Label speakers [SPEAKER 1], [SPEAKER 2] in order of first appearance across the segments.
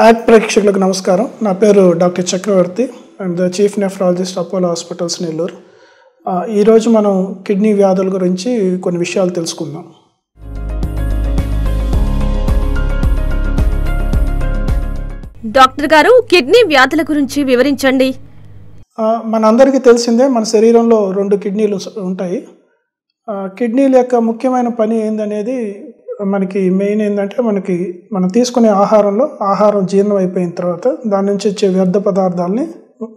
[SPEAKER 1] Act ప్రేక్షకులకు నమస్కారం. నా పేరు doctor Chakravarthy. And the chief nephrologist Apollo hospitals Nellore ఈరోజు మనం కిడ్నీ వ్యాధుల గురించి కొన్ని విషయాలు తెలుసుకుందాం.
[SPEAKER 2] డాక్టర్ గారు కిడ్నీ వ్యాధుల గురించి వివరించండి.
[SPEAKER 1] మనందరికీ తెలిసిందే మన శరీరంలో రెండు కిడ్నీలు ఉంటాయి. కిడ్నీల యొక్క ముఖ్యమైన పని ఏందనేది మనకి మెయిన్ ఏంటంటే మనకి మనం తీసుకునే ఆహారంలో ఆహారం జీర్ణం అయిపోయిన తర్వాత దాని నుంచి వచ్చే వ్యర్థ పదార్థాలని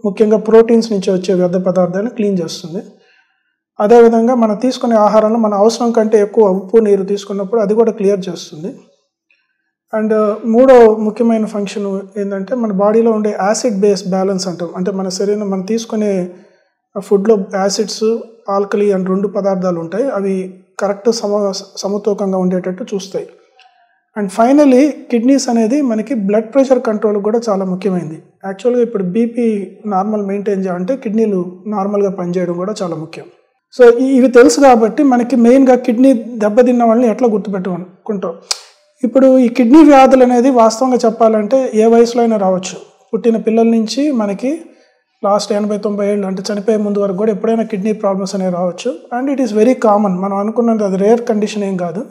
[SPEAKER 1] ముఖ్యంగా ప్రోటీన్స్ నుంచి వచ్చే వ్యర్థ పదార్థాలను క్లీన్ చేస్తుంది. అదేవిధంగా మనం తీసుకునే ఆహారంలో మన అవసరం కంటే ఎక్కువ ఉప్పు నీరు తీసుకున్నప్పుడు అది కూడా క్లియర్ చేస్తుంది. అండ్ మూడో ముఖ్యమైన ఫంక్షన్ ఏంటంటే మన బాడీలో ఉండే యాసిడ్ బేస్ బ్యాలెన్స్ అంటాం. అంటే మన శరీరం మనం తీసుకునే ఫుడ్లో యాసిడ్స్ ఆల్కలీ అండ్ రెండు పదార్థాలు ఉంటాయి. అవి కరెక్ట్ సమ సమతూకంగా ఉండేటట్టు చూస్తాయి. అండ్ ఫైనలీ కిడ్నీస్ అనేది మనకి బ్లడ్ ప్రెషర్ కంట్రోల్ కూడా చాలా ముఖ్యమైనది యాక్చువల్గా ఇప్పుడు బీపీ నార్మల్ మెయింటైన్ చేయాలంటే కిడ్నీలు నార్మల్గా పనిచేయడం కూడా చాలా ముఖ్యం. సో ఇవి తెలుసు కాబట్టి మనకి మెయిన్గా కిడ్నీ దెబ్బతిన్న వాళ్ళని ఎట్లా గుర్తుపెట్టుకుంటాం. ఇప్పుడు ఈ కిడ్నీ వ్యాధులు అనేది వాస్తవంగా చెప్పాలంటే ఏ వయసులో అయినా రావచ్చు. పుట్టిన పిల్లల నుంచి మనకి లాస్ట్ ఎనభై తొంభై ఏళ్ళు అంటే చనిపోయే ముందు వరకు కూడా ఎప్పుడైనా కిడ్నీ ప్రాబ్లమ్స్ అనేవి రావచ్చు. And it is very common. మనం అనుకున్నది అది రేర్ కండిషన్ ఏం కాదు.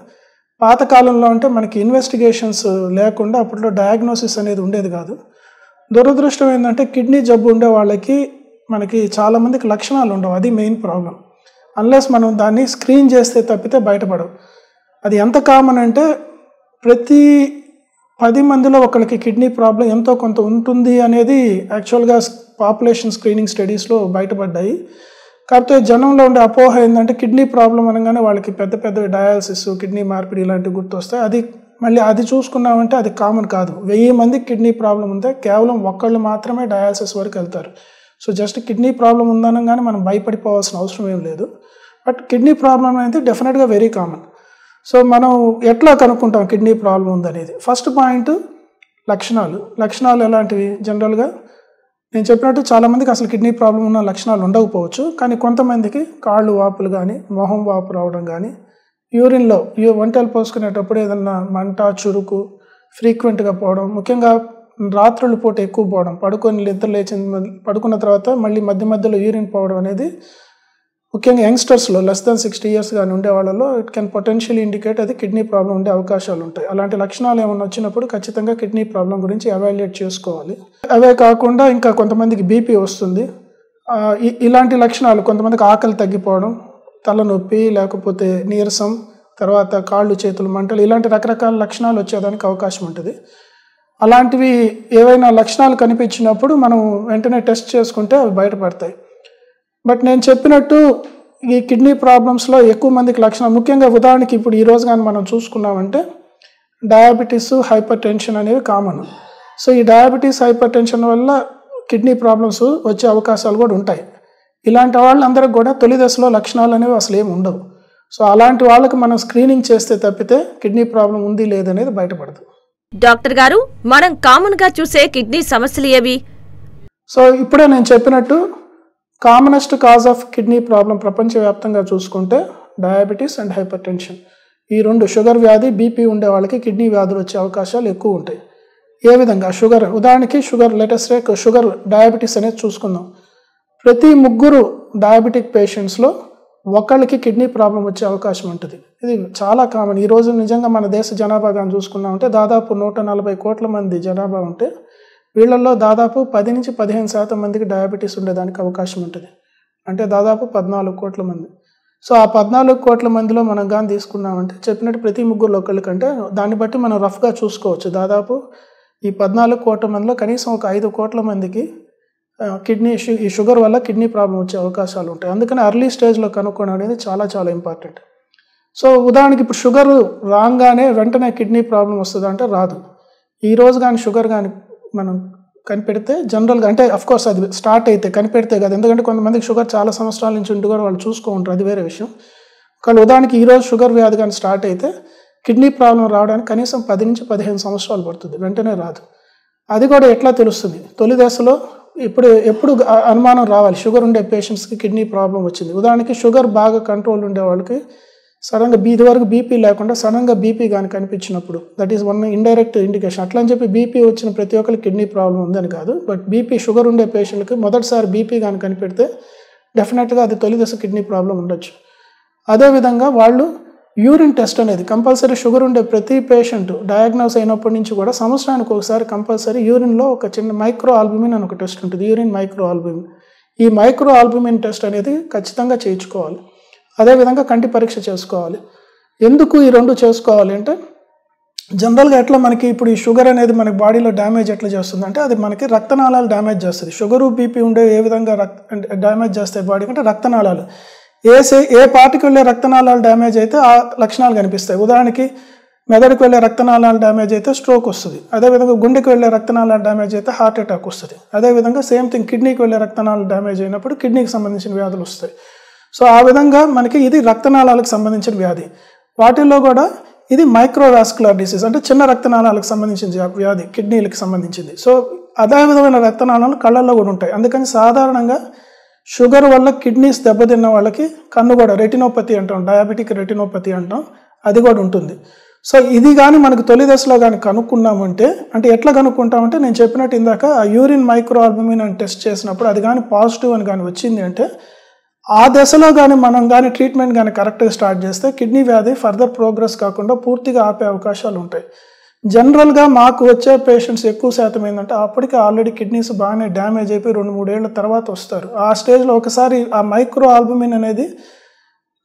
[SPEAKER 1] పాతకాలంలో అంటే మనకి ఇన్వెస్టిగేషన్స్ లేకుండా అప్పట్లో డయాగ్నోసిస్ అనేది ఉండేది కాదు. దురదృష్టం ఏంటంటే కిడ్నీ జబ్బు ఉండే వాళ్ళకి మనకి చాలామందికి లక్షణాలు ఉండవు. అది మెయిన్ ప్రాబ్లం. అన్లెస్ మనం దాన్ని స్క్రీన్ చేస్తే తప్పితే బయటపడవు. అది ఎంత కామన్ అంటే ప్రతి పది మందిలో ఒకరికి కిడ్నీ ప్రాబ్లం ఎంతో కొంత ఉంటుంది అనేది యాక్చువల్గా పాపులేషన్ స్క్రీనింగ్ స్టడీస్లో బయటపడ్డాయి. కాకపోతే జనంలో ఉండే అపోహ ఏంటంటే కిడ్నీ ప్రాబ్లం అనగానే వాళ్ళకి పెద్ద పెద్ద డయాలసిస్ కిడ్నీ మార్పిడి ఇలాంటివి గుర్తొస్తాయి. అది మళ్ళీ అది చూసుకున్నామంటే అది కామన్ కాదు. వెయ్యి మంది కిడ్నీ ప్రాబ్లం ఉంటే కేవలం ఒక్కళ్ళు మాత్రమే డయాలసిస్ వరకు వెళ్తారు. సో జస్ట్ కిడ్నీ ప్రాబ్లం ఉందనగానే మనం భయపడిపోవాల్సిన అవసరం ఏం లేదు. బట్ కిడ్నీ ప్రాబ్లం అనేది డెఫినెట్గా వెరీ కామన్. సో మనం ఎట్లా కనుక్కుంటాం కిడ్నీ ప్రాబ్లం ఉందనేది? ఫస్ట్ పాయింట్ లక్షణాలు. లక్షణాలు ఎలాంటివి? జనరల్గా నేను చెప్పినట్టు చాలామందికి అసలు కిడ్నీ ప్రాబ్లం ఉన్న లక్షణాలు ఉండకపోవచ్చు కానీ కొంతమందికి కాళ్ళు వాపులు కానీ మొహం వాపు రావడం కానీ యూరిన్లో యూ వంటలు పోసుకునేటప్పుడు ఏదన్నా మంట చురుకు ఫ్రీక్వెంట్గా పోవడం ముఖ్యంగా రాత్రుల పూట ఎక్కువ పోవడం పడుకొని నిద్ర లేచిన పడుకున్న తర్వాత మళ్ళీ మధ్య మధ్యలో యూరిన్ పోవడం అనేది ముఖ్యంగా యంగ్స్టర్స్లో లెస్ దాన్ సిక్స్టీ ఇయర్స్ కానీ ఉండే వాళ్ళలో ఇట్ కెన్ పొటెన్షియల్ ఇండికేట్ అది కిడ్నీ ప్రాబ్లం ఉండే అవకాశాలు ఉంటాయి. అలాంటి లక్షణాలు ఏమైనా వచ్చినప్పుడు ఖచ్చితంగా కిడ్నీ ప్రాబ్లం గురించి అవాల్యుయేట్ చేసుకోవాలి. అవే కాకుండా ఇంకా కొంతమందికి బీపీ వస్తుంది. ఇలాంటి లక్షణాలు కొంతమందికి ఆకలి తగ్గిపోవడం తలనొప్పి లేకపోతే నీరసం తర్వాత కాళ్ళు చేతులు మంటలు ఇలాంటి రకరకాల లక్షణాలు వచ్చేదానికి అవకాశం ఉంటుంది. అలాంటివి ఏవైనా లక్షణాలు కనిపించినప్పుడు మనం వెంటనే టెస్ట్ చేసుకుంటే అవి బయటపడతాయి. బట్ నేను చెప్పినట్టు ఈ కిడ్నీ ప్రాబ్లమ్స్లో ఎక్కువ మందికి లక్షణాలు ముఖ్యంగా ఉదాహరణకి ఇప్పుడు ఈ రోజు కానీ మనం చూసుకున్నామంటే డయాబెటీస్ హైపర్ టెన్షన్ అనేవి కామన్ సో ఈ డయాబెటీస్ హైపర్ టెన్షన్ వల్ల కిడ్నీ ప్రాబ్లమ్స్ వచ్చే అవకాశాలు కూడా ఉంటాయి. ఇలాంటి వాళ్ళందరికీ కూడా తొలి దశలో లక్షణాలు అనేవి అసలు ఏమి ఉండవు. సో అలాంటి వాళ్ళకి మనం స్క్రీనింగ్ చేస్తే తప్పితే కిడ్నీ ప్రాబ్లం ఉంది లేదనేది బయటపడదు.
[SPEAKER 2] డాక్టర్ గారు మనం కామన్గా చూసే కిడ్నీ సమస్యలు ఏవి?
[SPEAKER 1] సో ఇప్పుడే నేను చెప్పినట్టు commonest cause of kidney problem ప్రపంచవ్యాప్తంగా చూసుకుంటే డయాబెటీస్ అండ్ హైపర్ టెన్షన్ ఈ రెండు షుగర్ వ్యాధి బీపీ ఉండే వాళ్ళకి కిడ్నీ వ్యాధులు వచ్చే అవకాశాలు ఎక్కువ ఉంటాయి. ఏ విధంగా? షుగర్ ఉదాహరణకి షుగర్ లేటెస్ట్ రేక్ షుగర్ డయాబెటీస్ అనేది చూసుకుందాం. ప్రతి ముగ్గురు డయాబెటిక్ పేషెంట్స్లో ఒకళ్ళకి కిడ్నీ ప్రాబ్లం వచ్చే అవకాశం ఉంటుంది. ఇది చాలా కామన్ ఈ రోజు నిజంగా మన దేశ జనాభా కానీ చూసుకున్నామంటే దాదాపు నూట నలభై కోట్ల మంది జనాభా ఉంటే వీళ్ళల్లో దాదాపు పది నుంచి పదిహేను శాతం మందికి డయాబెటీస్ ఉండేదానికి అవకాశం ఉంటుంది. అంటే దాదాపు పద్నాలుగు కోట్ల మంది. సో ఆ పద్నాలుగు కోట్ల మందిలో మనం కానీ తీసుకున్నామంటే చెప్పినట్టు ప్రతి ముగ్గురు ఒకళ్ళకంటే దాన్ని బట్టి మనం రఫ్గా చూసుకోవచ్చు. దాదాపు ఈ పద్నాలుగు కోట్ల మందిలో కనీసం ఒక ఐదు కోట్ల మందికి కిడ్నీ ఈ షుగర్ వల్ల కిడ్నీ ప్రాబ్లం వచ్చే అవకాశాలు ఉంటాయి. అందుకని అర్లీ స్టేజ్లో కనుక్కోవడం అనేది చాలా చాలా ఇంపార్టెంట్ సో ఉదాహరణకి ఇప్పుడు షుగర్ రాగానే వెంటనే కిడ్నీ ప్రాబ్లం వస్తుంది అంటే రాదు. ఈ రోజు కానీ షుగర్ కానీ మనం కనిపెడితే జనరల్గా అంటే కోర్స్ అది స్టార్ట్ అయితే కనిపెడితే కదా. ఎందుకంటే కొంతమందికి షుగర్ చాలా సంవత్సరాల నుంచి ఉంటూ కూడా వాళ్ళు చూసుకో ఉంటారు. అది వేరే విషయం. కానీ ఉదాహరణకి ఈరోజు షుగర్ వ్యాధి కానీ స్టార్ట్ అయితే కిడ్నీ ప్రాబ్లం రావడానికి కనీసం పది నుంచి పదిహేను సంవత్సరాలు పడుతుంది. వెంటనే రాదు. అది కూడా ఎట్లా తెలుస్తుంది? తొలి దశలో ఇప్పుడు ఎప్పుడు అనుమానం రావాలి. షుగర్ ఉండే పేషెంట్స్కి కిడ్నీ ప్రాబ్లం వచ్చింది. ఉదాహరణకి షుగర్ బాగా కంట్రోల్ ఉండే వాళ్ళకి సడన్గా బీ ఇదివరకు బీపీ లేకుండా సడన్గా బీపీ కానీ కనిపించినప్పుడు that is one indirect indication అట్లా అని చెప్పి బీపీ వచ్చిన ప్రతి ఒక్కరికి కిడ్నీ ప్రాబ్లం ఉందని కాదు బట్ బీపీ షుగర్ ఉండే పేషెంట్కి మొదటిసారి బీపీ కానీ కనిపెడితే డెఫినెట్గా అది తొలి దశ కిడ్నీ ప్రాబ్లం ఉండొచ్చు. అదేవిధంగా వాళ్ళు యూరిన్ టెస్ట్ అనేది కంపల్సరీ షుగర్ ఉండే ప్రతి పేషెంట్ డయాగ్నోస్ అయినప్పటి నుంచి కూడా సంవత్సరానికి ఒకసారి కంపల్సరీ యూరిన్లో ఒక చిన్న మైక్రో ఆల్బుమిన్ అని ఒక టెస్ట్ ఉంటుంది యూరిన్ మైక్రో ఆల్బుమిన్ ఈ మైక్రో ఆల్బుమిన్ టెస్ట్ అనేది ఖచ్చితంగా చేయించుకోవాలి. అదేవిధంగా కంటి పరీక్ష చేసుకోవాలి. ఎందుకు ఈ రెండు చేసుకోవాలి అంటే జనరల్గా ఎట్లా మనకి ఇప్పుడు ఈ షుగర్ అనేది మనకి బాడీలో డ్యామేజ్ ఎట్లా చేస్తుంది అంటే అది మనకి రక్తనాళాలు డ్యామేజ్ చేస్తుంది. షుగరు బీపీ ఉండే ఏ విధంగా రక్త డ్యామేజ్ చేస్తాయి బాడీ అంటే రక్తనాళాలు. ఏ సే ఏ పార్టీకి వెళ్ళే రక్తనాళాలు డ్యామేజ్ అయితే ఆ లక్షణాలు కనిపిస్తాయి. ఉదాహరణకి మెదడుకు వెళ్ళే రక్తనాళాలు డ్యామేజ్ అయితే స్ట్రోక్ వస్తుంది. అదేవిధంగా గుండెకి వెళ్ళే రక్తనాళాలు డ్యామేజ్ అయితే హార్ట్ అటాక్ వస్తుంది. అదేవిధంగా సేమ్ థింగ్ కిడ్నీకి వెళ్ళే రక్తనాళాలు డ్యామేజ్ అయినప్పుడు కిడ్నీకి సంబంధించిన వ్యాధులు వస్తాయి. సో ఆ విధంగా మనకి ఇది రక్తనాళాలకు సంబంధించిన వ్యాధి. వాటిల్లో కూడా ఇది మైక్రోవాస్కులర్ డిసీజ్ అంటే చిన్న రక్తనాళాలకు సంబంధించిన వ్యాధి కిడ్నీలకు సంబంధించింది. సో అదే విధమైన రక్తనాళాలు కళ్ళల్లో కూడా ఉంటాయి. అందుకని సాధారణంగా షుగర్ వల్ల కిడ్నీస్ దెబ్బతిన్న వాళ్ళకి కన్ను కూడా రెటినోపతి అంటాం డయాబెటిక్ రెటినోపతి అంటాం అది కూడా ఉంటుంది. సో ఇది కానీ మనకు తొలి దశలో కానీ కనుక్కున్నామంటే అంటే ఎట్లా కనుక్కుంటామంటే నేను చెప్పినట్టు ఇందాక ఆ యూరిన్ మైక్రో ఆల్బమిన్ అని టెస్ట్ చేసినప్పుడు అది కానీ పాజిటివ్ అని కానీ వచ్చింది అంటే ఆ దశలో కానీ మనం కానీ ట్రీట్మెంట్ కానీ కరెక్ట్గా స్టార్ట్ చేస్తే కిడ్నీ వ్యాధి ఫర్దర్ ప్రోగ్రెస్ కాకుండా పూర్తిగా ఆపే అవకాశాలు ఉంటాయి. జనరల్గా మాకు వచ్చే పేషెంట్స్ ఎక్కువ శాతం ఏంటంటే అప్పటికి ఆల్రెడీ కిడ్నీస్ బాగానే డ్యామేజ్ అయిపోయి రెండు మూడేళ్ళ తర్వాత వస్తారు. ఆ స్టేజ్లో ఒకసారి ఆ మైక్రో ఆల్బుమిన్ అనేది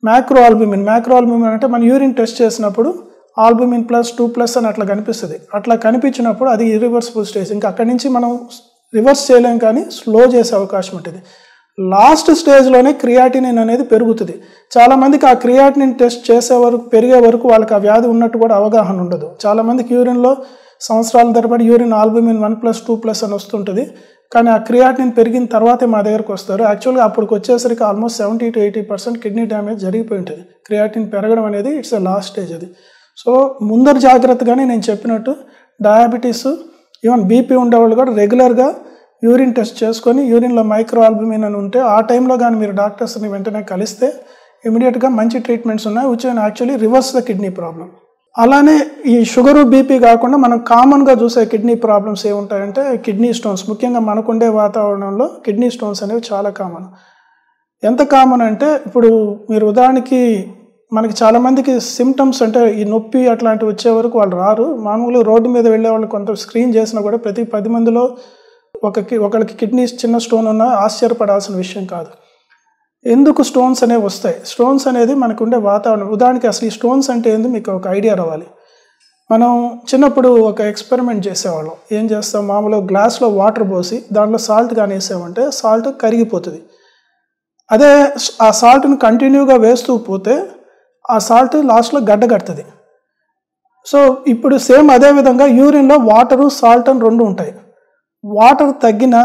[SPEAKER 1] మ్యాక్రో ఆల్బుమిన్ మ్యాక్రో ఆల్బుమిన్ అంటే మన యూరిన్ టెస్ట్ చేసినప్పుడు ఆల్బుమిన్ ప్లస్ టూ ప్లస్ అని అట్లా కనిపిస్తుంది. అట్లా కనిపించినప్పుడు అది ఇరివర్సిబుల్ స్టేజ్ ఇంకా అక్కడి నుంచి మనం రివర్స్ చేయలేం కానీ స్లో చేసే అవకాశం ఉంటుంది. లాస్ట్ స్టేజ్లోనే క్రియాటినిన్ అనేది పెరుగుతుంది. చాలామందికి ఆ క్రియాటినిన్ టెస్ట్ చేసే వరకు పెరిగే వరకు వాళ్ళకి ఆ వ్యాధి ఉన్నట్టు కూడా అవగాహన ఉండదు. చాలామందికి యూరిన్లో సంవత్సరాల తరబడి urine albumin one plus two plus అని వస్తుంటుంది. కానీ ఆ క్రియాటినిన్ పెరిగిన తర్వాతే మా దగ్గరకు వస్తారు. యాక్చువల్గా అప్పటికి వచ్చేసరికి almost seventy to eighty percent kidney damage జరిగిపోయి ఉంటుంది. క్రియాటిన్ పెరగడం అనేది ఇట్స్ ఎ లాస్ట్ స్టేజ్ అది. సో ముందర జాగ్రత్తగానే నేను చెప్పినట్టు డయాబెటీస్ ఈవెన్ బీపీ ఉండేవాళ్ళు కూడా రెగ్యులర్గా యూరిన్ టెస్ట్ చేసుకొని యూరిన్లో మైక్రో ఆల్బుమిన్ అని ఉంటే ఆ టైంలో కానీ మీరు డాక్టర్స్ని వెంటనే కలిస్తే ఇమీడియట్గా మంచి ట్రీట్మెంట్స్ ఉన్నాయి which actually reverse the kidney problem అలానే ఈ షుగరు బీపీ కాకుండా మనం కామన్గా చూసే కిడ్నీ ప్రాబ్లమ్స్ ఏముంటాయంటే కిడ్నీ స్టోన్స్. ముఖ్యంగా మనకుండే వాతావరణంలో కిడ్నీ స్టోన్స్ అనేవి చాలా కామన్. ఎంత కామన్ అంటే ఇప్పుడు మీరు ఉదాహరణకి మనకి చాలామందికి సిమ్టమ్స్ అంటే ఈ నొప్పి అట్లాంటివి వచ్చే వరకు వాళ్ళు రారు. మామూలుగా రోడ్డు మీద వెళ్ళే వాళ్ళు కొంత స్క్రీన్ చేసినా కూడా ప్రతి పది మందిలో ఒక ఒకరికి కిడ్నీ చిన్న స్టోన్ ఉన్నా ఆశ్చర్యపడాల్సిన విషయం కాదు. ఎందుకు స్టోన్స్ అనేవి వస్తాయి? స్టోన్స్ అనేది మనకు ఉండే వాతావరణం. ఉదాహరణకి అసలు ఈ స్టోన్స్ అంటే ఏంది? మీకు ఒక ఐడియా రావాలి. మనం చిన్నప్పుడు ఒక ఎక్స్పెరిమెంట్ చేసేవాళ్ళం. ఏం చేస్తాం? మామూలుగా గ్లాస్లో వాటర్ పోసి దాంట్లో సాల్ట్ కానీ వేసామంటే సాల్ట్ కరిగిపోతుంది. అదే ఆ సాల్ట్ను కంటిన్యూగా వేస్తూ పోతే ఆ సాల్ట్ లాస్ట్లో గడ్డ కడుతుంది. సో ఇప్పుడు సేమ్ అదే విధంగా యూరిన్లో వాటరు సాల్ట్ అని రెండు ఉంటాయి. వాటర్ తగ్గిన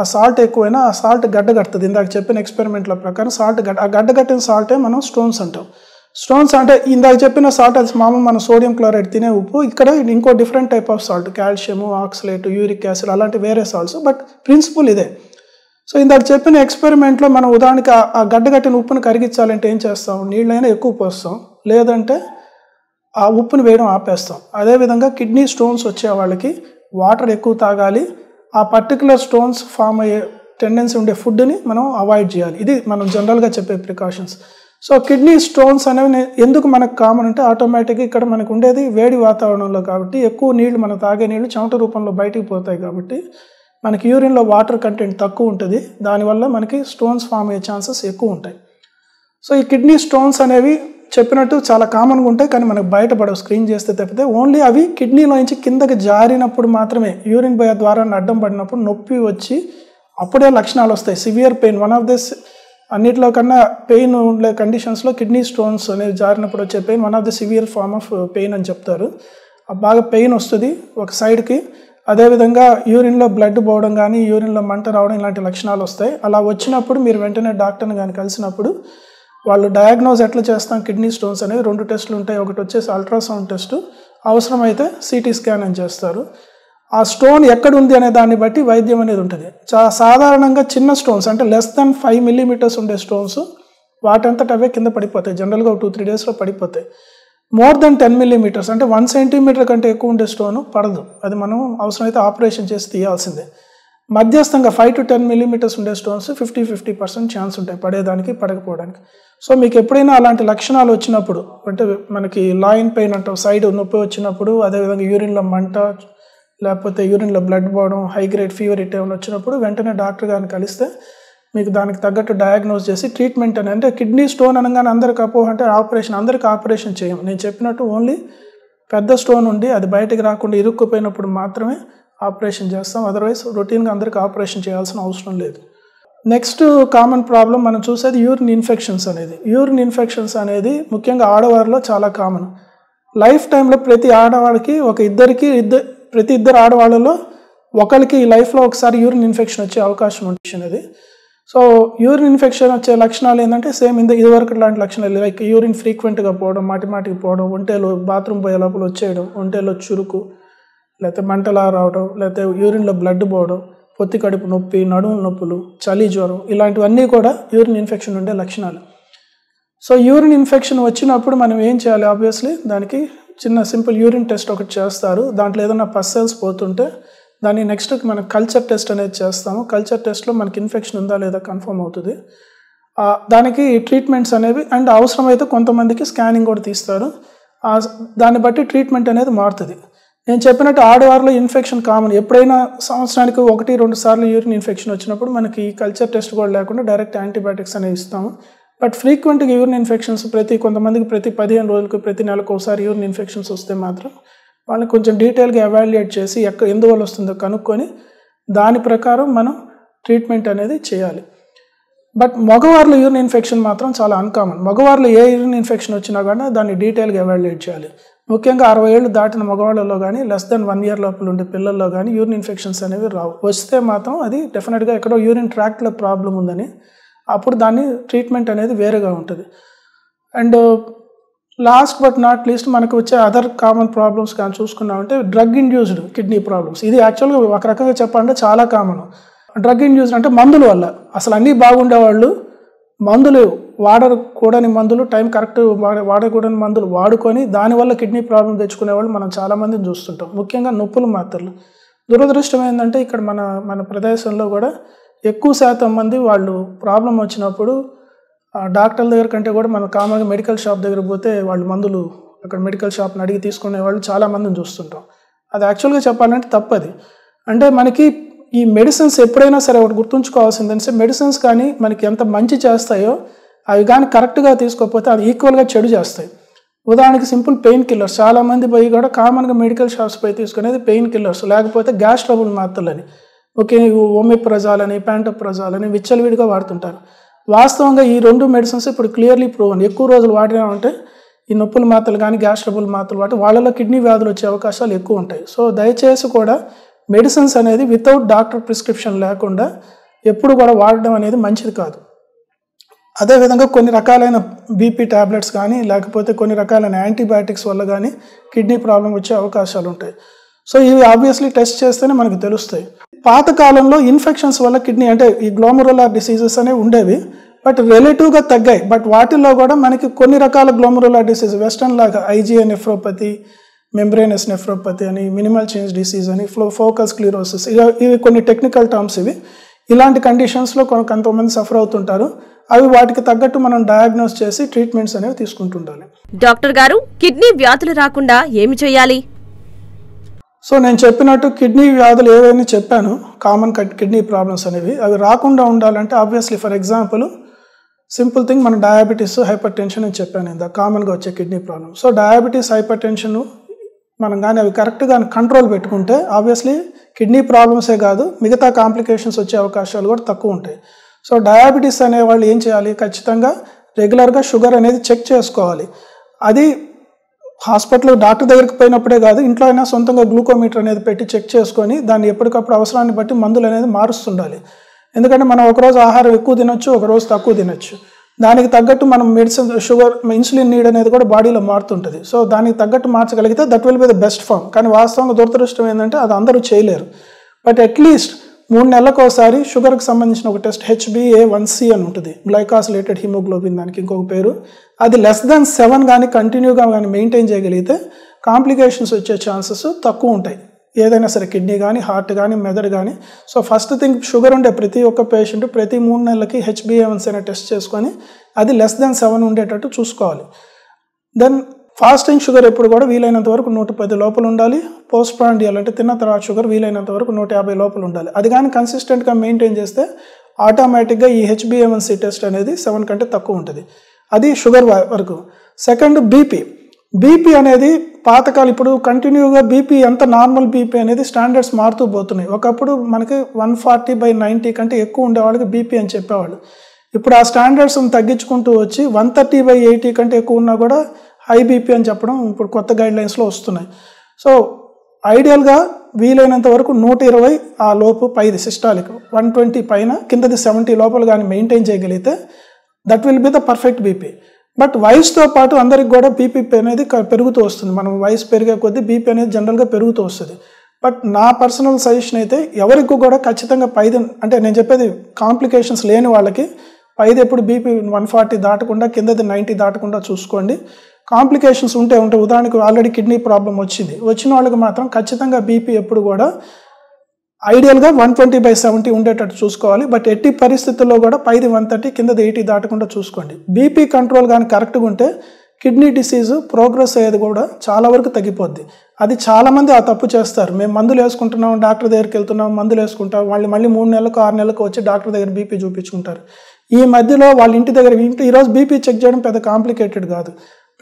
[SPEAKER 1] ఆ సాల్ట్ ఎక్కువైనా ఆ సాల్ట్ గడ్డ కడుతుంది ఇందాక చెప్పిన ఎక్స్పెరిమెంట్ల ప్రకారం సాల్ట్ గడ్డ ఆ గడ్డ కట్టిన సాల్టే మనం స్టోన్స్ అంటాం. స్టోన్స్ అంటే ఇందాక చెప్పిన సాల్ట్ అది మామూలు మన సోడియం క్లోరైడ్ తినే ఉప్పు. ఇక్కడ ఇంకో different type of salt calcium oxalate uric acid అలాంటి వేరే సాల్ట్స్ బట్ ప్రిన్సిపల్ ఇదే. సో ఇందాక చెప్పిన ఎక్స్పెరిమెంట్లో మనం ఉదాహరణకి ఆ గడ్డ కట్టిన ఉప్పును కరిగించాలంటే ఏం చేస్తాం? నీళ్ళైనా ఎక్కువ పోస్తాం లేదంటే ఆ ఉప్పుని వేయడం ఆపేస్తాం. అదేవిధంగా కిడ్నీ స్టోన్స్ వచ్చే వాళ్ళకి వాటర్ ఎక్కువ తాగాలి. ఆ పర్టికులర్ స్టోన్స్ ఫామ్ అయ్యే టెండెన్సీ ఉండే ఫుడ్ని మనం అవాయిడ్ చేయాలి. ఇది మనం జనరల్గా చెప్పే ప్రికాషన్స్ సో కిడ్నీ స్టోన్స్ అనేవి ఎందుకు మనకు కామన్ అంటే ఆటోమేటిక్గా ఇక్కడ మనకు ఉండేది వేడి వాతావరణంలో కాబట్టి ఎక్కువ నీళ్ళు మనం తాగే నీళ్ళు చెమట రూపంలో బయటికి పోతాయి కాబట్టి మనకి యూరిన్లో వాటర్ కంటెంట్ తక్కువ ఉంటుంది. దానివల్ల మనకి స్టోన్స్ ఫామ్ అయ్యే ఛాన్సెస్ ఎక్కువ ఉంటాయి. సో ఈ కిడ్నీ స్టోన్స్ అనేవి చెప్పినట్టు చాలా కామన్గా ఉంటాయి కానీ మనకు బయటపడవు. స్క్రీన్ చేస్తే తప్పితే ఓన్లీ అవి కిడ్నీలో నుంచి కిందకి జారినప్పుడు మాత్రమే యూరిన్ బయ ద్వారా అడ్డం పడినప్పుడు నొప్పి వచ్చి అప్పుడే లక్షణాలు వస్తాయి. Severe pain one of this అన్నిట్లో కన్నా పెయిన్ ఉండే కండిషన్స్లో కిడ్నీ స్టోన్స్ అనేవి జారినప్పుడు వచ్చే pain one of the severe form of pain అని చెప్తారు. బాగా పెయిన్ వస్తుంది ఒక సైడ్కి. అదేవిధంగా యూరిన్లో బ్లడ్ పోవడం కానీ యూరిన్లో మంట రావడం ఇలాంటి లక్షణాలు వస్తాయి. అలా వచ్చినప్పుడు మీరు వెంటనే డాక్టర్ని కానీ కలిసినప్పుడు వాళ్ళు డయాగ్నోజ్ ఎట్లా చేస్తాం కిడ్నీ స్టోన్స్ అనేవి రెండు టెస్టులు ఉంటాయి. ఒకటి వచ్చేసి అల్ట్రాసౌండ్ టెస్టు అవసరమైతే సిటీ స్కాన్ అని చేస్తారు. ఆ స్టోన్ ఎక్కడ ఉంది అనే దాన్ని బట్టి వైద్యం అనేది ఉంటుంది. చా సాధారణంగా చిన్న స్టోన్స్ అంటే లెస్ దెన్ ఫైవ్ మిల్లీమీటర్స్ ఉండే స్టోన్స్ వాటంతట అవే కింద పడిపోతాయి. జనరల్గా ఒక టూ త్రీ డేస్లో పడిపోతాయి. మోర్ దెన్ టెన్ మిల్లీమీటర్స్ అంటే వన్ సెంటీమీటర్ కంటే ఎక్కువ ఉండే స్టోన్ పడదు. అది మనం అవసరమైతే ఆపరేషన్ చేసి తీయాల్సిందే. మధ్యస్థంగా ఫైవ్ టు టెన్ మిల్లీమీటర్స్ ఉండే stones fifty fifty percent chance ఉంటాయి పడేదానికి పడకపోవడానికి. సో మీకు ఎప్పుడైనా అలాంటి లక్షణాలు వచ్చినప్పుడు అంటే మనకి లాయిన్ పెయిన్ అంటాం సైడ్ నొప్పి వచ్చినప్పుడు అదేవిధంగా యూరిన్లో మంట లేకపోతే యూరిన్లో బ్లడ్ పోవడం హై గ్రేడ్ ఫీవర్ ఇట్ ఏమైనా వచ్చినప్పుడు వెంటనే డాక్టర్ గారిని కలిస్తే మీకు దానికి తగ్గట్టు డయాగ్నోస్ చేసి ట్రీట్మెంట్ అని అంటే కిడ్నీ స్టోన్ అనగానే అందరికి అపోహ అంటే ఆపరేషన్ అందరికి ఆపరేషన్ చేయం. నేను చెప్పినట్టు ఓన్లీ పెద్ద స్టోన్ ఉండి అది బయటకు రాకుండా ఇరుక్కుపోయినప్పుడు మాత్రమే ఆపరేషన్ చేస్తాం. అదర్వైజ్ రొటీన్గా అందరికీ ఆపరేషన్ చేయాల్సిన అవసరం లేదు. నెక్స్ట్ కామన్ ప్రాబ్లం మనం చూసేది యూరిన్ ఇన్ఫెక్షన్స్ అనేది. యూరిన్ ఇన్ఫెక్షన్స్ అనేది ముఖ్యంగా ఆడవారిలో చాలా కామన్ లైఫ్ టైంలో ప్రతి ఆడవాడికి ఒక ఇద్దరికి ఇద్దరు ప్రతి ఇద్దరు ఆడవాళ్ళలో ఒకరికి లైఫ్లో ఒకసారి యూరిన్ ఇన్ఫెక్షన్ వచ్చే అవకాశం ఉంటుంది. సో యూరిన్ ఇన్ఫెక్షన్ వచ్చే లక్షణాలు ఏంటంటే సేమ్ ఇంత ఇదివరకు లాంటి లక్షణాలు లైక్ యూరిన్ ఫ్రీక్వెంట్గా పోవడం మాటి మాటికి పోవడం ఒంటేలో బాత్రూమ్ పోయే లోపల వచ్చేయడం ఒంటేలో చురుకు లేకపోతే మంటలా రావడం లేకపోతే యూరిన్లో బ్లడ్ పోవడం పొత్తి కడుపు నొప్పి నడుము నొప్పులు చలి జ్వరం ఇలాంటివన్నీ కూడా యూరిన్ ఇన్ఫెక్షన్ ఉండే లక్షణాలు. సో యూరిన్ ఇన్ఫెక్షన్ వచ్చినప్పుడు మనం ఏం చేయాలి? ఆబ్వియస్లీ దానికి చిన్న సింపుల్ యూరిన్ టెస్ట్ ఒకటి చేస్తారు. దాంట్లో ఏదైనా పస్సెల్స్ పోతుంటే దాన్ని నెక్స్ట్ మనం కల్చర్ టెస్ట్ అనేది చేస్తాము. కల్చర్ టెస్ట్లో మనకి ఇన్ఫెక్షన్ ఉందా లేదా కన్ఫర్మ్ అవుతుంది. దానికి ట్రీట్మెంట్స్ అనేవి అండ్ అవసరమైతే కొంతమందికి స్కానింగ్ కూడా తీస్తారు. దాన్ని బట్టి ట్రీట్మెంట్ అనేది మారుతుంది. నేను చెప్పినట్టు ఆడవారిలో ఇన్ఫెక్షన్ కామన్ ఎప్పుడైనా సంవత్సరానికి ఒకటి రెండు సార్లు యూరిన్ ఇన్ఫెక్షన్ వచ్చినప్పుడు మనకి కల్చర్ టెస్ట్ కూడా లేకుండా డైరెక్ట్ యాంటీబయాటిక్స్ అనేవి ఇస్తాము. బట్ ఫ్రీక్వెంట్గా యూరిన్ ఇన్ఫెక్షన్స్ ప్రతి కొంతమందికి ప్రతి పదిహేను రోజులకు ప్రతి నెలకు ఒకసారి యూరిన్ ఇన్ఫెక్షన్స్ వస్తే మాత్రం వాళ్ళని కొంచెం డీటెయిల్గా ఎవాల్యుయేట్ చేసి ఎక్కడ ఎందువల్ల వస్తుందో కనుక్కొని దాని ప్రకారం మనం ట్రీట్మెంట్ అనేది చేయాలి. బట్ మగవారిలో యూరిన్ ఇన్ఫెక్షన్ మాత్రం చాలా అన్కామన్ మగవారిలో ఏ యూరిన్ ఇన్ఫెక్షన్ వచ్చినా కానీ దాన్ని డీటెయిల్గా ఎవాల్యుయేట్ చేయాలి. ముఖ్యంగా అరవై ఏళ్ళు దాటిన మగవాళ్ళలో కానీ లెస్ దెన్ వన్ ఇయర్ లోపల ఉండే పిల్లల్లో కానీ యూరిన్ ఇన్ఫెక్షన్స్ అనేవి రావు. వస్తే మాత్రం అది డెఫినెట్గా ఎక్కడో యూరిన్ ట్రాక్ట్లో ప్రాబ్లం ఉందని అప్పుడు దాన్ని ట్రీట్మెంట్ అనేది వేరేగా ఉంటుంది. And last but not least మనకు వచ్చే అదర్ కామన్ ప్రాబ్లమ్స్ కానీ చూసుకున్నామంటే డ్రగ్ ఇండ్యూస్డ్ కిడ్నీ ప్రాబ్లమ్స్ ఇది యాక్చువల్గా ఒక రకంగా చెప్పాలంటే చాలా కామన్ డ్రగ్ ఇండ్యూస్డ్ అంటే మందుల వల్ల. అసలు అన్నీ బాగుండేవాళ్ళు మందులు వాడకూడని మందులు టైం కరెక్ట్ వాడకూడని మందులు వాడుకొని దానివల్ల కిడ్నీ ప్రాబ్లం తెచ్చుకునే వాళ్ళు మనం చాలామందిని చూస్తుంటాం. ముఖ్యంగా నొప్పుల మాత్రలు. దురదృష్టం ఏంటంటే ఇక్కడ మన మన ప్రదేశంలో కూడా ఎక్కువ శాతం మంది వాళ్ళు ప్రాబ్లం వచ్చినప్పుడు డాక్టర్ల దగ్గర కంటే కూడా మనం కామన్గా మెడికల్ షాప్ దగ్గర పోతే వాళ్ళు మందులు అక్కడ మెడికల్ షాప్ని అడిగి తీసుకునే వాళ్ళు చాలామందిని చూస్తుంటాం. అది యాక్చువల్గా చెప్పాలంటే తప్పది. అంటే మనకి ఈ మెడిసిన్స్ ఎప్పుడైనా సరే ఒకటి గుర్తుంచుకోవాల్సిందంటే మెడిసిన్స్ కానీ మనకి ఎంత మంచి చేస్తాయో అవి కానీ కరెక్ట్గా తీసుకోకపోతే అది ఈక్వల్గా చెడు చేస్తాయి. ఉదాహరణకి సింపుల్ పెయిన్ కిల్లర్స్. చాలా మంది పోయి కూడా కామన్గా మెడికల్ షాప్స్ పోయి తీసుకునేది పెయిన్ కిల్లర్స్. లేకపోతే గ్యాస్ ట్రబుల్ మాత్రలని ఓకే ఓమిప్రజాల్ అని ప్యాంటోప్రజాల్ అని విచ్చలవిడిగా వాడుతుంటారు. వాస్తవంగా ఈ రెండు మెడిసిన్స్ ఇప్పుడు క్లియర్లీ ప్రూవన్ ఎక్కువ రోజులు వాడినా ఉంటే ఈ నొప్పుల మాత్రలు కానీ గ్యాస్ ట్రబుల్ మాత్రలు వాటి వాళ్ళలో కిడ్నీ వ్యాధులు వచ్చే అవకాశాలు ఎక్కువ ఉంటాయి. సో దయచేసి కూడా మెడిసిన్స్ అనేది వితౌట్ డాక్టర్ ప్రిస్క్రిప్షన్ లేకుండా ఎప్పుడు కూడా వాడడం అనేది మంచిది కాదు. అదేవిధంగా కొన్ని రకాలైన బీపీ ట్యాబ్లెట్స్ కానీ లేకపోతే కొన్ని రకాలైన యాంటీబయాటిక్స్ వల్ల కానీ కిడ్నీ ప్రాబ్లం వచ్చే అవకాశాలు ఉంటాయి. సో ఇవి ఆబ్వియస్లీ టెస్ట్ చేస్తేనే మనకు తెలుస్తాయి. పాత కాలంలో ఇన్ఫెక్షన్స్ వల్ల కిడ్నీ అంటే ఈ గ్లోమరులార్ డిసీజెస్ అనేవి ఉండేవి బట్ రిలేటివ్గా తగ్గాయి. బట్ వాటిల్లో కూడా మనకి కొన్ని రకాల గ్లోమరులార్ డిసీజ్ వెస్టర్న్ లాగా ఐజీఏ నెఫ్రోపతి మెంబ్రేనస్ నెఫ్రోపతి అని మినిమల్ చేంజ్ డిసీజ్ అని ఫ్లో ఫోకస్ స్క్లీరోసిస్ ఇవి ఇవి కొన్ని టెక్నికల్ టర్మ్స్ ఇవి. ఇలాంటి కండిషన్స్లో కొంతమంది సఫర్ అవుతుంటారు. అవి వాటికి తగ్గట్టు మనం డయాగ్నోస్ చేసి ట్రీట్మెంట్స్ అనేవి తీసుకుంటుండాలి.
[SPEAKER 2] డాక్టర్ గారు కిడ్నీ వ్యాధులు రాకుండా ఏమి చేయాలి?
[SPEAKER 1] సో నేను చెప్పినట్టు కిడ్నీ వ్యాధులు ఏవైనా చెప్పాను కామన్ కిడ్నీ ప్రాబ్లమ్స్ అనేవి అవి రాకుండా ఉండాలంటే obviously for example simple thing మన డయాబెటీస్ హైపర్ టెన్షన్ అని చెప్పాను ఇంత కామన్గా వచ్చే kidney problem so diabetes hypertension మనం కానీ అవి కరెక్ట్గా కంట్రోల్ పెట్టుకుంటే ఆబ్వియస్లీ కిడ్నీ ప్రాబ్లమ్సే కాదు మిగతా కాంప్లికేషన్స్ వచ్చే అవకాశాలు కూడా తక్కువ ఉంటాయి. సో డయాబెటీస్ అనే వాళ్ళు ఏం చేయాలి? ఖచ్చితంగా రెగ్యులర్గా షుగర్ అనేది చెక్ చేసుకోవాలి. అది హాస్పిటల్ డాక్టర్ దగ్గరికి పోయినప్పుడే కాదు ఇంట్లో అయినా సొంతంగా గ్లూకోమీటర్ అనేది పెట్టి చెక్ చేసుకొని దాన్ని ఎప్పటికప్పుడు అవసరాన్ని బట్టి మందులు అనేది మారుస్తుండాలి. ఎందుకంటే మనం ఒకరోజు ఆహారం ఎక్కువ తినొచ్చు ఒకరోజు తక్కువ తినొచ్చు. దానికి తగ్గట్టు మనం మెడిసిన్ షుగర్ ఇన్సులిన్ నీడ్ అనేది కూడా బాడీలో మారుతుంటుంది. సో దానికి తగ్గట్టు మార్చగలిగితే that will be the best form. కానీ వాస్తవంగా దురదృష్టం ఏంటంటే అది అందరూ చేయలేరు. బట్ అట్లీస్ట్ మూడు నెలలకు ఒకసారి షుగర్కి సంబంధించిన ఒక టెస్ట్ హెచ్బిఏ వన్ సి అని ఉంటుంది. గ్లైకాసిలేటెడ్ హిమోగ్లోబిన్ దానికి ఇంకొక పేరు. అది లెస్ దాన్ సెవెన్ కానీ కంటిన్యూగా కానీ మెయింటైన్ చేయగలిగితే కాంప్లికేషన్స్ వచ్చే ఛాన్సెస్ తక్కువ ఉంటాయి. ఏదైనా సరే కిడ్నీ కానీ హార్ట్ కానీ మెదడు కానీ సో ఫస్ట్ థింగ్ షుగర్ ఉండే ప్రతి ఒక్క పేషెంట్ ప్రతి మూడు నెలలకి హెచ్బిఏవన్స్ అనే టెస్ట్ చేసుకొని అది లెస్ దెన్ సెవెన్ ఉండేటట్టు చూసుకోవాలి. దెన్ ఫాస్టింగ్ షుగర్ ఎప్పుడు కూడా వీలైనంత వరకు నూట పది లోపల ఉండాలి. పోస్ట్ ప్రాండియల్ అంటే తిన్న తర్వాత షుగర్ వీలైనంత వరకు నూట యాభై లోపల ఉండాలి. అది కానీ కన్సిస్టెంట్గా మెయింటైన్ చేస్తే ఆటోమేటిక్గా ఈ హెచ్బిఏవన్సీ టెస్ట్ అనేది సెవెన్ కంటే తక్కువ ఉంటుంది. అది షుగర్ వరకు. సెకండ్ బీపీ బీపీ అనేది పాతకాలం ఇప్పుడు కంటిన్యూగా బీపీ ఎంత నార్మల్ బీపీ అనేది స్టాండర్డ్స్ మారుతూ పోతున్నాయి. ఒకప్పుడు మనకి వన్ ఫార్టీ బై నైంటీ కంటే ఎక్కువ ఉండేవాళ్ళకి బీపీ అని చెప్పేవాళ్ళు. ఇప్పుడు ఆ స్టాండర్డ్స్ని తగ్గించుకుంటూ వచ్చి వన్ థర్టీ బై ఎయిటీ కంటే ఎక్కువ ఉన్నా కూడా హై బీపీ అని చెప్పడం ఇప్పుడు కొత్త గైడ్ లైన్స్లో వస్తున్నాయి. సో ఐడియల్గా వీలైనంత వరకు నూట ఇరవై ఆ లోపు పైది సిస్టాలిక్. వన్ ట్వంటీ పైన కిందది సెవెంటీ లోపల కానీ మెయింటైన్ చేయగలిగితే that will be the perfect BP. But వయసుతో పాటు అందరికి కూడా బీపీ అనేది పెరుగుతూ వస్తుంది. మనం వయసు పెరిగే కొద్దీ బీపీ అనేది జనరల్గా పెరుగుతూ వస్తుంది. బట్ నా పర్సనల్ సజెషన్ అయితే ఎవరికి కూడా ఖచ్చితంగా పైది అంటే నేను చెప్పేది కాంప్లికేషన్స్ లేని వాళ్ళకి పైది ఎప్పుడు బీపీ వన్ ఫార్టీ దాటకుండా కిందది నైంటీ దాటకుండా చూసుకోండి. కాంప్లికేషన్స్ ఉంటే ఉంటే ఉదాహరణకు ఆల్రెడీ కిడ్నీ ప్రాబ్లం వచ్చింది. వచ్చిన వాళ్ళకి మాత్రం ఖచ్చితంగా బీపీ ఎప్పుడు కూడా ఐడియల్గా వన్ ట్వంటీ బై సెవెంటీ ఉండేటట్టు చూసుకోవాలి. బట్ ఎట్టి పరిస్థితుల్లో కూడా పైది వన్ థర్టీ కిందది ఎయిటీ దాటకుండా చూసుకోండి. బీపీ కంట్రోల్ కానీ కరెక్ట్గా ఉంటే కిడ్నీ డిసీజ్ ప్రోగ్రెస్ అయ్యేది కూడా చాలా వరకు తగ్గిపోద్ది. అది చాలామంది ఆ తప్పు చేస్తారు. మేము మందులు వేసుకుంటున్నాం డాక్టర్ దగ్గరికి వెళ్తున్నాం మందులు వేసుకుంటాం వాళ్ళు మళ్ళీ మూడు నెలలకు ఆరు నెలలకు వచ్చి డాక్టర్ దగ్గర బీపీ చూపించుకుంటారు. ఈ మధ్యలో వాళ్ళ ఇంటి దగ్గర ఇంటి ఈరోజు బీపీ చెక్ చేయడం పెద్ద కాంప్లికేటెడ్ కాదు.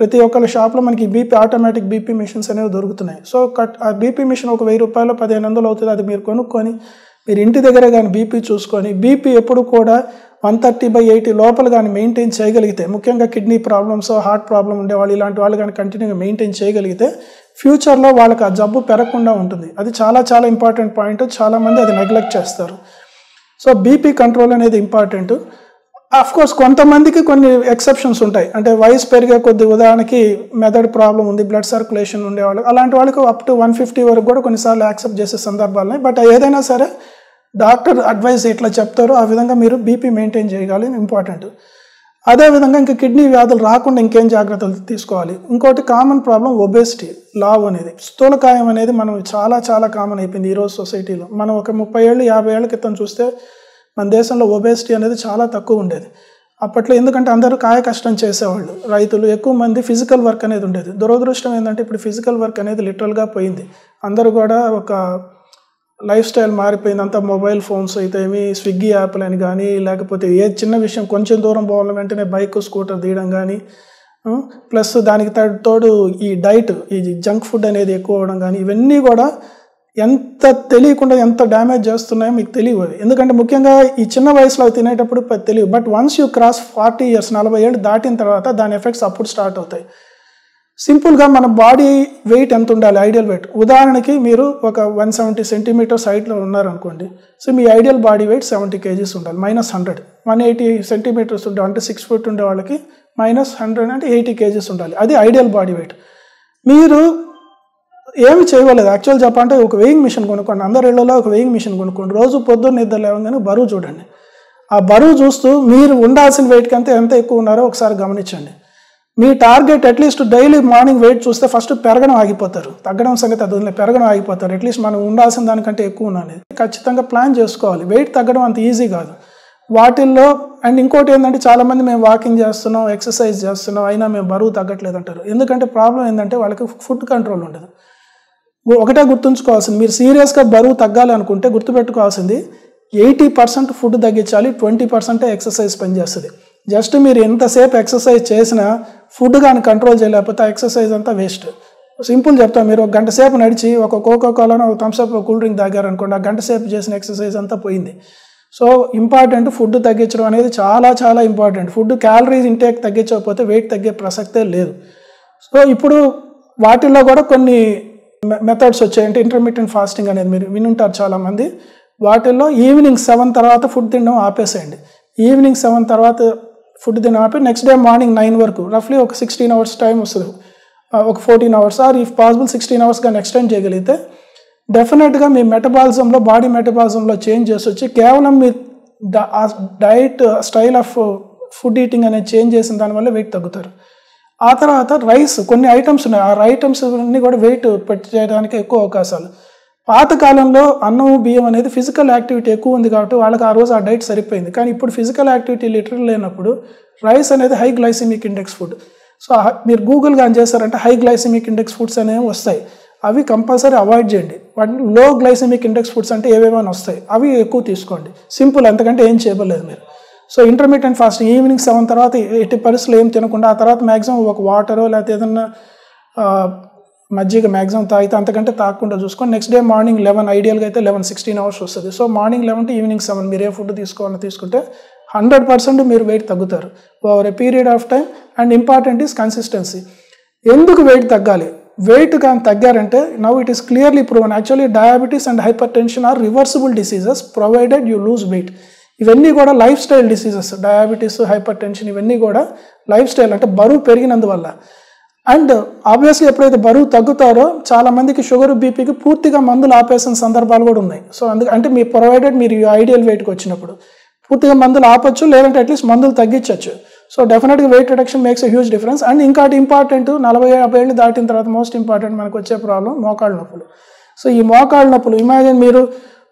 [SPEAKER 1] ప్రతి ఒక్కళ్ళ షాప్లో మనకి బీపీ ఆటోమేటిక్ బీపీ మిషన్స్ అనేవి దొరుకుతున్నాయి. సో కట్ ఆ బీపీ మిషన్ ఒక వెయ్యి రూపాయలు పదిహేను వందలు అవుతుంది. అది మీరు కొనుక్కొని మీరు ఇంటి దగ్గర కానీ బీపీ చూసుకొని బీపీ ఎప్పుడు కూడా వన్ థర్టీ బై ఎయిటీ లోపల కానీ మెయింటైన్ చేయగలిగితే ముఖ్యంగా కిడ్నీ ప్రాబ్లమ్స్ హార్ట్ ప్రాబ్లం ఉండేవాళ్ళు ఇలాంటి వాళ్ళు కానీ కంటిన్యూగా మెయింటైన్ చేయగలిగితే ఫ్యూచర్లో వాళ్ళకి ఆ జబ్బు పెరగకుండా ఉంటుంది. అది చాలా చాలా ఇంపార్టెంట్ పాయింట్. చాలామంది అది నెగ్లెక్ట్ చేస్తారు. సో బీపీ కంట్రోల్ అనేది ఇంపార్టెంట్. అఫ్ కోర్స్ కొంతమందికి కొన్ని ఎక్సెప్షన్స్ ఉంటాయి. అంటే వయసు పెరిగే కొద్ది ఉదాహరణకి మెదడు ప్రాబ్లం ఉంది బ్లడ్ సర్క్యులేషన్ ఉండేవాళ్ళు. అలాంటి వాళ్ళకి అప్ టు వన్ ఫిఫ్టీ వరకు కూడా కొన్నిసార్లు యాక్సెప్ట్ చేసే సందర్భాలు ఉన్నాయి. బట్ ఏదైనా సరే డాక్టర్ అడ్వైస్ ఎట్లా చెప్తారో ఆ విధంగా మీరు బీపీ మెయింటైన్ చేయగలి ఇంపార్టెంట్ అదేవిధంగా ఇంకా కిడ్నీ వ్యాధులు రాకుండా ఇంకేం జాగ్రత్తలు తీసుకోవాలి. ఇంకోటి కామన్ ప్రాబ్లం ఒబేసిటీ లావ్ అనేది. స్థూలకాయం అనేది మనం చాలా చాలా కామన్ అయిపోయింది ఈరోజు సొసైటీలో మనం ఒక ముప్పై ఏళ్ళు యాభై ఏళ్ళ క్రితం చూస్తే మన దేశంలో ఒబేసిటీ అనేది చాలా తక్కువ ఉండేది. అప్పట్లో ఎందుకంటే అందరూ కాయ కష్టం చేసేవాళ్ళు. రైతులు ఎక్కువ మంది ఫిజికల్ వర్క్ అనేది ఉండేది. దురదృష్టం ఏంటంటే ఇప్పుడు ఫిజికల్ వర్క్ అనేది లిటరల్గా పోయింది. అందరూ కూడా ఒక లైఫ్ స్టైల్ మారిపోయింది. అంతా మొబైల్ ఫోన్స్ అయితే ఏమి స్విగ్గీ యాప్లు అని కానీ లేకపోతే ఏ చిన్న విషయం కొంచెం దూరం పోవాలని వెంటనే బైక్ స్కూటర్ తీయడం కానీ ప్లస్ దానికి తోడు ఈ డైట్ ఈ జంక్ ఫుడ్ అనేది ఎక్కువ అవ్వడం కానీ ఇవన్నీ కూడా ఎంత తెలియకుండా ఎంత డ్యామేజ్ చేస్తున్నాయో మీకు తెలియవు ఎందుకంటే ముఖ్యంగా ఈ చిన్న వయసులో తినేటప్పుడు తెలియదు. But once you cross forty years నలభై ఏళ్ళు దాటిన తర్వాత దాని ఎఫెక్ట్స్ అప్పుడు స్టార్ట్ అవుతాయి. సింపుల్గా మన బాడీ వెయిట్ ఎంత ఉండాలి? ఐడియల్ వెయిట్ ఉదాహరణకి మీరు ఒక వన్ సెవెంటీ సెంటీమీటర్స్ హైట్లో ఉన్నారనుకోండి. సో మీ ideal body weight seventy kgs ఉండాలి. Minus hundred one eighty centimeters ఉండే అంటే సిక్స్ ఫుట్ ఉండే వాళ్ళకి మైనస్ హండ్రెడ్ అంటే ఎయిటీ కేజీస్ ఉండాలి. అది ఐడియల్ బాడీ వెయిట్ మీరు ఏమి చేయలేదు యాక్చువల్ చెప్పాలంటే ఒక వెయింగ్ మిషన్ కొనుక్కోండి. అందరి ఇళ్ళలో ఒక వెయింగ్ మిషన్ కొనుక్కోండి. రోజు పొద్దున్న నిద్ర లేవగానే బరువు చూడండి. ఆ బరువు చూస్తూ మీరు ఉండాల్సిన వెయిట్ కంటే ఎంత ఎక్కువ ఉన్నారో ఒకసారి గమనించండి. మీ target atleast daily morning weight చూస్తే ఫస్ట్ పెరగడం ఆగిపోతారు. తగ్గడం సంగతి అది పెరగడం ఆగిపోతారు. అట్లీస్ట్ మనం ఉండాల్సిన దానికంటే ఎక్కువ ఉన్నది ఖచ్చితంగా ప్లాన్ చేసుకోవాలి. వెయిట్ తగ్గడం అంత ఈజీ కాదు. వాటిల్లో అండ్ ఇంకోటి ఏంటంటే చాలామంది మేము వాకింగ్ చేస్తున్నాం ఎక్సర్సైజ్ చేస్తున్నాం అయినా మేము బరువు తగ్గట్లేదు అంటారు ఎందుకంటే ప్రాబ్లం ఏంటంటే వాళ్ళకి ఫుడ్ కంట్రోల్ ఉండదు. ఒకటే గుర్తుంచుకోవాల్సింది. మీరు సీరియస్గా బరువు తగ్గాలి అనుకుంటే గుర్తుపెట్టుకోవాల్సింది ఎయిటీ పర్సెంట్ ఫుడ్ తగ్గించాలి ట్వంటీ పర్సెంటే ఎక్సర్సైజ్ పనిచేస్తుంది జస్ట్ మీరు ఎంతసేపు ఎక్సర్సైజ్ చేసినా ఫుడ్ కానీ కంట్రోల్ చేయలేకపోతే ఎక్సర్సైజ్ అంతా వేస్ట్. సింపుల్ చెప్తాను మీరు ఒక గంట సేపు నడిచి ఒక కోకో కోలాను ఒక థమ్స్అప్ కూల్ డ్రింక్ తాగారనుకోండి ఆ గంట సేపు చేసిన ఎక్సర్సైజ్ అంతా పోయింది. సో ఇంపార్టెంట్ ఫుడ్ తగ్గించడం అనేది చాలా చాలా ఇంపార్టెంట్. ఫుడ్ క్యాలరీస్ ఇంటేక్ తగ్గించకపోతే వెయిట్ తగ్గే ప్రసక్తే లేదు. సో ఇప్పుడు వాటిల్లో కూడా కొన్ని మెథడ్స్ వచ్చాయంటే ఇంటర్మీడియట్ ఫాస్టింగ్ అనేది మీరు వినుంటారు చాలామంది. వాటిల్లో ఈవినింగ్ సెవెన్ తర్వాత ఫుడ్ తినడం ఆపేసేయండి. ఈవినింగ్ సెవెన్ తర్వాత ఫుడ్ తినడం ఆపి నెక్స్ట్ డే మార్నింగ్ నైన్ వరకు రఫ్లీ ఒక సిక్స్టీన్ అవర్స్ టైం వస్తుంది. ఒక fourteen hours or if possible sixteen hours కానీ ఎక్స్టెండ్ చేయగలిగితే డెఫినెట్గా మీ మెటబాలిజంలో బాడీ మెటబాలిజంలో చేంజ్ చేసి వచ్చి కేవలం మీ diet style of food eating అనేది చేంజ్ చేసిన దానివల్ల వెయిట్ తగ్గుతారు. ఆ తర్వాత రైస్ కొన్ని ఐటమ్స్ ఉన్నాయి. ఆ ఐటమ్స్ అన్నీ కూడా వెయిట్ పెట్టి చేయడానికి ఎక్కువ అవకాశాలు. పాతకాలంలో అన్నం బియ్యం అనేది ఫిజికల్ యాక్టివిటీ ఎక్కువ ఉంది కాబట్టి వాళ్ళకి ఆ రోజు ఆ డైట్ సరిపోయింది. కానీ ఇప్పుడు ఫిజికల్ యాక్టివిటీ లిటరల్ లేనప్పుడు రైస్ అనేది high glycemic index food so మీరు గూగుల్ కానీ చేస్తారంటే హై గ్లైసిమిక్ ఇండెక్స్ ఫుడ్స్ అనేవి వస్తాయి. అవి కంపల్సరీ అవాయిడ్ చేయండి. వాటిని లో గ్లైసిమిక్ ఇండెక్స్ ఫుడ్స్ అంటే ఏవేమైనా వస్తాయి. అవి ఎక్కువ తీసుకోండి. సింపుల్ అంతకంటే ఏం చేయలేదు మీరు. So intermediate fasting evening seven తర్వాత ఎట్టి పరిస్థితులు ఏం తినకుండా ఆ తర్వాత మ్యాక్సిమం ఒక వాటరో లేకపోతే ఏదన్నా మజ్జిగ మ్యాక్సిమం తాగితే అంతకంటే తాగకుండా చూసుకొని నెక్స్ట్ డే మార్నింగ్ లెవెన్ ఐడియల్గా అయితే లెవెన్ సిక్స్టీన్ అవర్స్ వస్తుంది. So morning eleven to evening seven మీరు ఏ ఫుడ్ తీసుకోవాలని తీసుకుంటే హండ్రెడ్ పర్సెంట్ మీరు వెయిట్ తగ్గుతారు. Over a period of time and important is consistency ఎందుకు వెయిట్ తగ్గాలి? వెయిట్ కానీ తగ్గారంటే now it is clearly proven actually diabetes and hypertension are reversible diseases provided you lose weight ఇవన్నీ కూడా lifestyle diseases diabetes hypertension ఇవన్నీ కూడా life style అంటే బరువు పెరిగినందువల్ల. And obviously ఎప్పుడైతే బరువు తగ్గుతారో చాలా మందికి షుగర్ బీపీకి పూర్తిగా మందులు ఆపేసిన సందర్భాలు కూడా ఉన్నాయి. సో అందుకు అంటే మీ ప్రొవైడెడ్ మీరు ఐడియల్ వెయిట్కి వచ్చినప్పుడు పూర్తిగా మందులు ఆపచ్చు లేదంటే అట్లీస్ట్ మందులు తగ్గించవచ్చు సో డెఫినెట్గా weight reduction makes a huge difference and ఇంకోటి ఇంపార్టెంట్ నలభై యాభై ఏళ్ళు దాటిన తర్వాత మోస్ట్ ఇంపార్టెంట్ మనకు వచ్చే ప్రాబ్లం మోకాళ్ళ నొప్పులు. సో ఈ మోకాళ్ళ నొప్పులు ఇమాజిన్ మీరు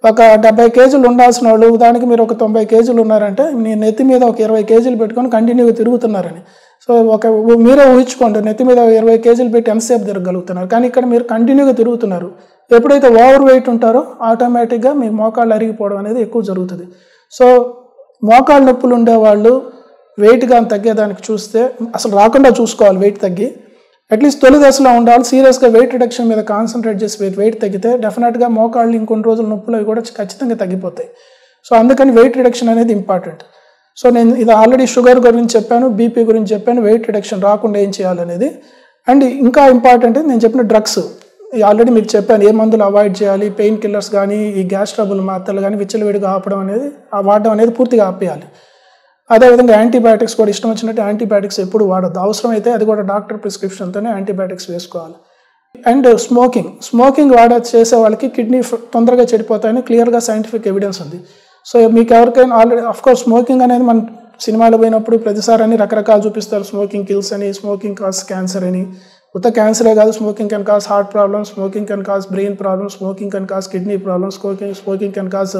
[SPEAKER 1] ఒక డెబ్బై కేజీలు ఉండాల్సిన వాళ్ళు దానికి మీరు ఒక తొంభై కేజీలు ఉన్నారంటే మీ నెత్తి మీద ఒక ఇరవై కేజీలు పెట్టుకొని కంటిన్యూగా తిరుగుతున్నారని. సో ఒక మీరే ఊహించుకోండి నెత్తి మీద ఇరవై కేజీలు పెట్టి ఎంతసేపు తిరగలుగుతున్నారు కానీ ఇక్కడ మీరు కంటిన్యూగా తిరుగుతున్నారు. ఎప్పుడైతే ఓవర్ వెయిట్ ఉంటారో ఆటోమేటిక్గా మీ మోకాళ్ళు అరిగిపోవడం అనేది ఎక్కువ జరుగుతుంది. సో మోకాళ్ళ నొప్పులు ఉండేవాళ్ళు వెయిట్ కానీ తగ్గేదానికి చూస్తే అసలు రాకుండా చూసుకోవాలి వెయిట్ తగ్గి. అట్లీస్ట్ తొలి దశలో ఉండాలి. సీరియస్గా వెయిట్ రిడక్షన్ మీద కాన్సన్ట్రేట్ చేసి వెయిట్ తగ్గితే డెఫినెట్గా మోకాళ్ళు ఇంకొన్ని రోజులు నొప్పులు అవి కూడా ఖచ్చితంగా తగ్గిపోతాయి. సో అందుకని వెయిట్ రిడక్షన్ అనేది ఇంపార్టెంట్ సో నేను ఇది ఆల్రెడీ షుగర్ గురించి చెప్పాను బీపీ గురించి చెప్పాను వెయిట్ రిడక్షన్ రాకుండా ఏం చేయాలనేది. అండ్ ఇంకా ఇంపార్టెంట్ నేను చెప్పిన డ్రగ్స్ ఆల్రెడీ మీకు చెప్పాను ఏ మందులు అవాయిడ్ చేయాలి పెయిన్ కిల్లర్స్ కానీ ఈ గ్యాస్ ట్రబుల్ మాత్రలు కానీ విచ్చలవిడిగా ఆపడం అనేది ఆ వాడడం అనేది పూర్తిగా ఆపేయాలి. అదేవిధంగా యాంటీబయాటిక్స్ కూడా ఇష్టం వచ్చినట్టు యాంటీబయాటిక్స్ ఎప్పుడు వాడద్దు. అవసరమైతే అది కూడా డాక్టర్ ప్రిస్క్రిప్షన్తోనే యాంటీబయాటిక్స్ వేసుకోవాలి. And smoking. స్మోకింగ్ వాడ చేసే వాళ్ళకి కిడ్నీ తొందరగా చెడిపోతాయని క్లియర్గా సైంటిఫిక్ ఎవిడెన్స్ ఉంది. సో మీకు ఎవరికైనా ఆల్రెడీ అఫ్కోర్స్ స్మోకింగ్ అనేది మన సినిమాలు పోయినప్పుడు ప్రతిసారి అని రకరకాలు చూపిస్తారు. స్మోకింగ్ కిల్స్ అని స్మోకింగ్ కాజ్ క్యాన్సర్ అని. కొత్త క్యాన్సరే కాదు smoking can cause heart problem smoking can cause brain problem smoking can cause kidney problems smoking smoking can cause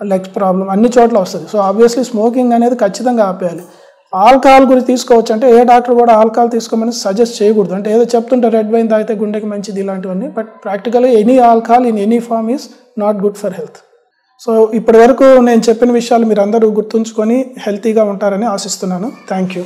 [SPEAKER 1] legs problem అన్ని చోట్ల వస్తుంది. సో ఆబ్వియస్లీ స్మోకింగ్ అనేది ఖచ్చితంగా ఆపేయాలి. ఆల్కహాల్ గురించి తీసుకోవచ్చు అంటే ఏ డాక్టర్ కూడా ఆల్కహాల్ తీసుకోమని సజెస్ట్ చేయకూడదు. అంటే ఏదో చెప్తుంటే రెడ్ వైన్ తాగితే గుండెకి మంచిది ఇలాంటివన్నీ బట్ ప్రాక్టికల్గా any alcohol in any form is not good for health so ఇప్పటి వరకు నేను చెప్పిన విషయాలు మీరు అందరూ గుర్తుంచుకొని హెల్తీగా ఉంటారని ఆశిస్తున్నాను. Thank you